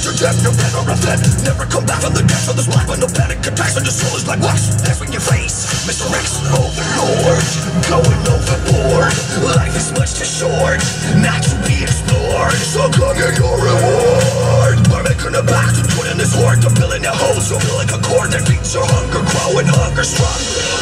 at your death, you're better off dead Never come back from the depths of this life. But no panic attacks and your soul is like wax That's when you face. Mr. X Overlord Going overboard. Life is much too short Not to be explored. So come get your reward. We're making a back to put in this work To building a hole. So feel like a cord That feeds your hunger, growing hunger strong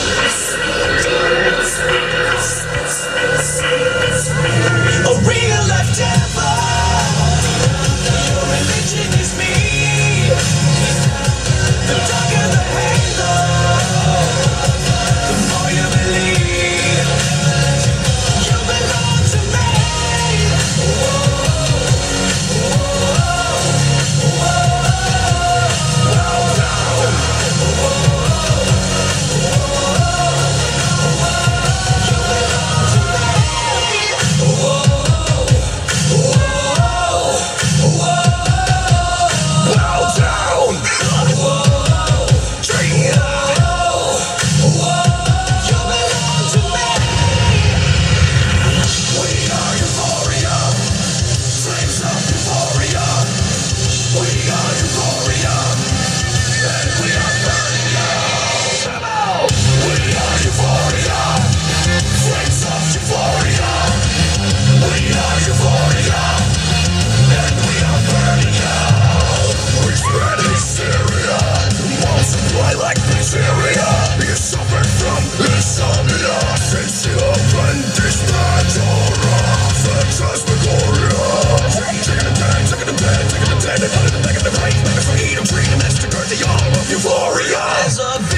the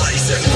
Blazing,